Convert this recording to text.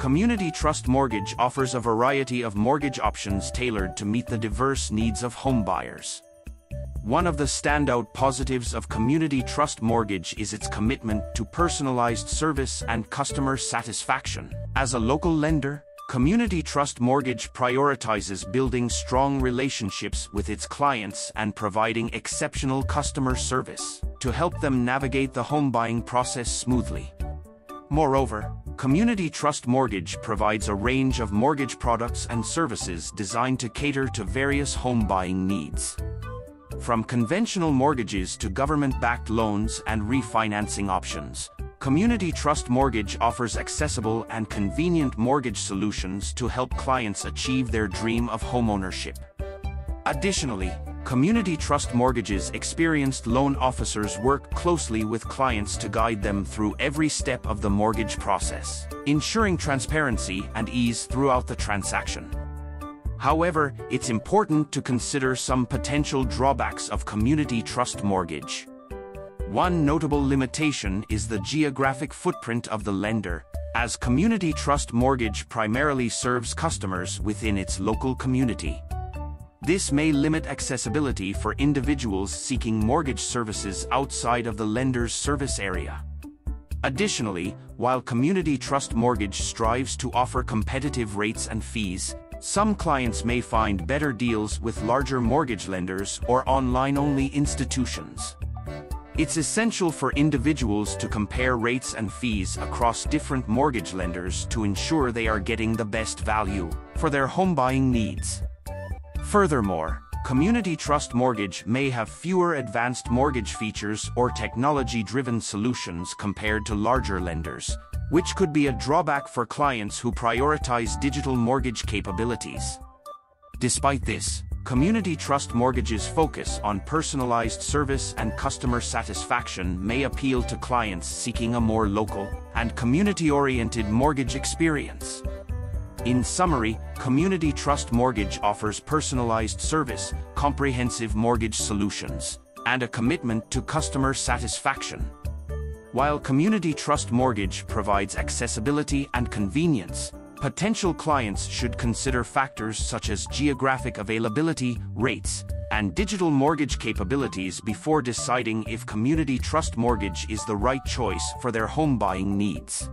Community Trust Mortgage offers a variety of mortgage options tailored to meet the diverse needs of homebuyers. One of the standout positives of Community Trust Mortgage is its commitment to personalized service and customer satisfaction. As a local lender, Community Trust Mortgage prioritizes building strong relationships with its clients and providing exceptional customer service to help them navigate the home buying process smoothly. Moreover, Community Trust Mortgage provides a range of mortgage products and services designed to cater to various home buying needs. From conventional mortgages to government-backed loans and refinancing options, Community Trust Mortgage offers accessible and convenient mortgage solutions to help clients achieve their dream of homeownership. Additionally, Community Trust Mortgage's experienced loan officers work closely with clients to guide them through every step of the mortgage process, ensuring transparency and ease throughout the transaction. However, it's important to consider some potential drawbacks of community trust mortgage. One notable limitation is the geographic footprint of the lender, as community trust mortgage primarily serves customers within its local community. This may limit accessibility for individuals seeking mortgage services outside of the lender's service area. Additionally, while Community Trust Mortgage strives to offer competitive rates and fees, some clients may find better deals with larger mortgage lenders or online-only institutions. It's essential for individuals to compare rates and fees across different mortgage lenders to ensure they are getting the best value for their home buying needs. Furthermore, Community Trust Mortgage may have fewer advanced mortgage features or technology-driven solutions compared to larger lenders, which could be a drawback for clients who prioritize digital mortgage capabilities. Despite this, Community Trust Mortgage's focus on personalized service and customer satisfaction may appeal to clients seeking a more local and community-oriented mortgage experience. In summary, Community Trust Mortgage offers personalized service, comprehensive mortgage solutions, and a commitment to customer satisfaction. While Community Trust Mortgage provides accessibility and convenience, potential clients should consider factors such as geographic availability, rates, and digital mortgage capabilities before deciding if Community Trust Mortgage is the right choice for their home buying needs.